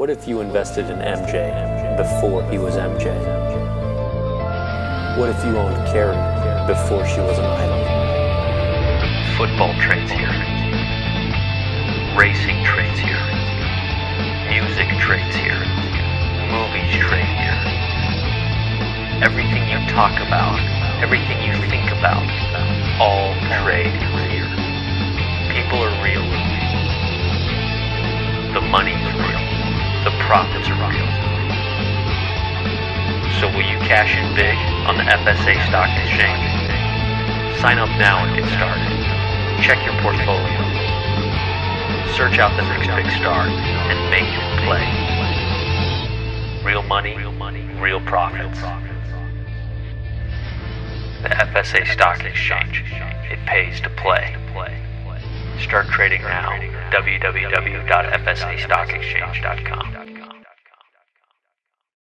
What if you invested in MJ before he was MJ? What if you owned Carrie before she was an idol? Football trades here. Racing trades here. Music trades here. Movies trade here. Everything you talk about, everything you think about, all profits are real. So will you cash in big on the FSA stock exchange? Sign up now and get started. Check your portfolio. Search out the next big star and make it play. Real money, real profits. The FSA Stock Exchange. It pays to play. Start trading now. www.fsastockexchange.com.